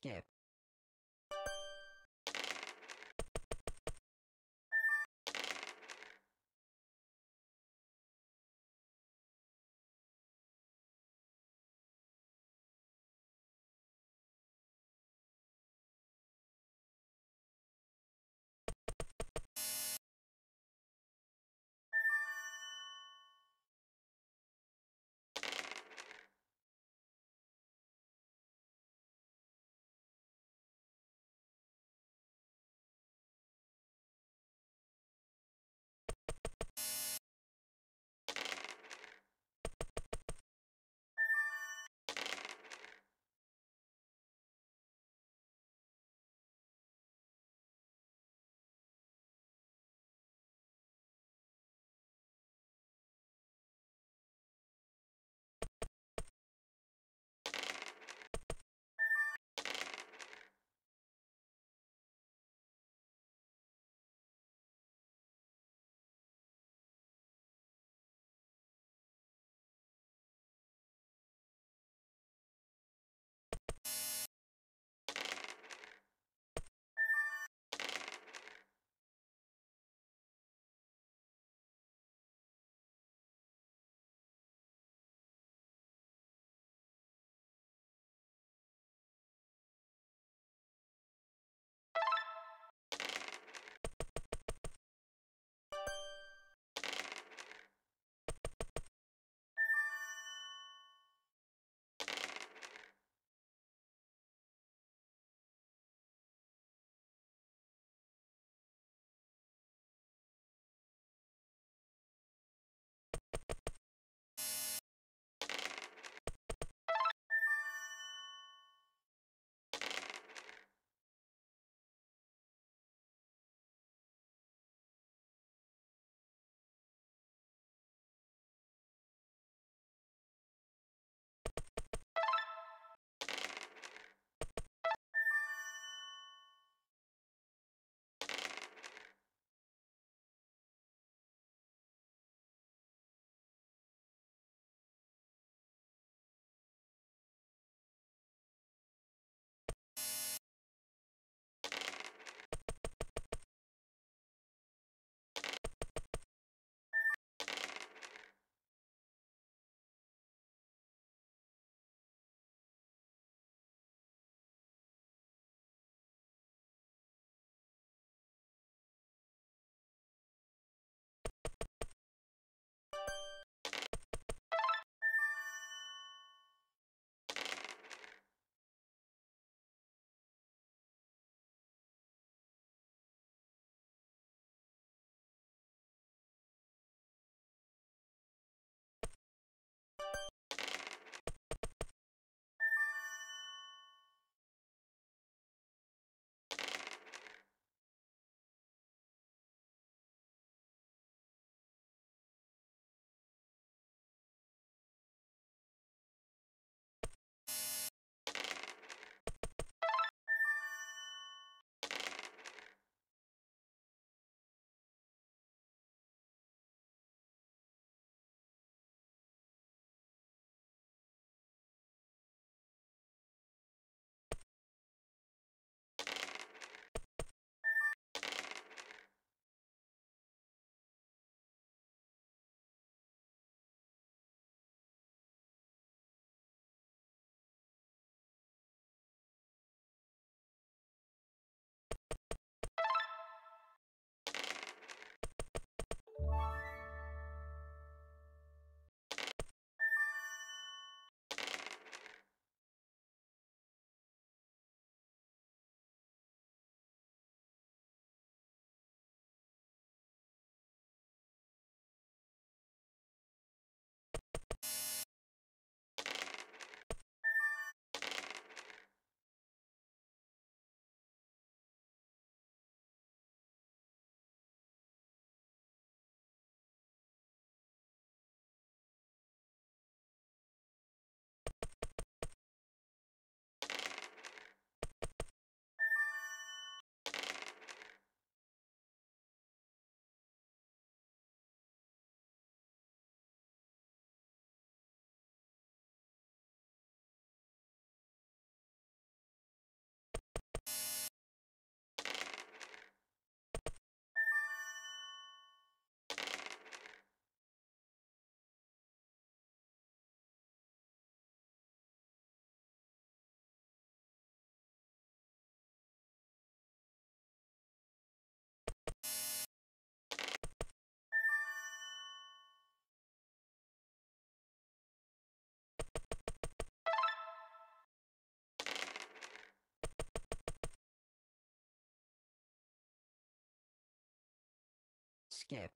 Skip. Skip